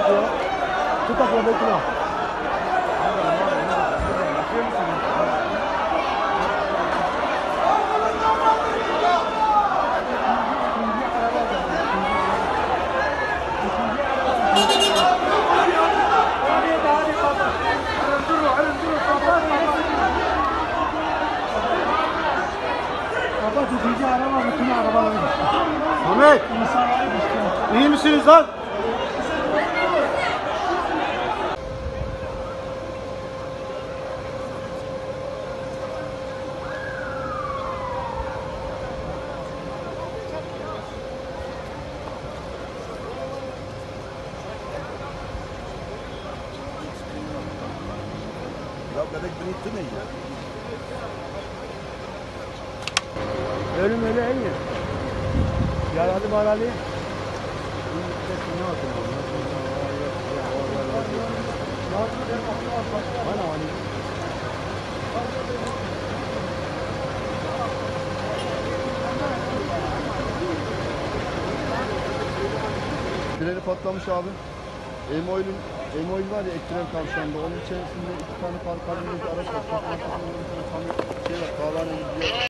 takıyor. Tut takıyor Bekir al. Baba ikinci araba bütün arabaları. Ahmet! İyi misiniz lan? Ya bebek beni mi ya? Ölüm öyle iyi. Yaralı baralı. Bana hani Freni patlamış abi. Emoil'in Emoil var ya Ektrem kavşağında onun içerisinde iki tane kar karbonizli araç var. Arkasında bir tane kamyon şey var kahvehane gidiyor.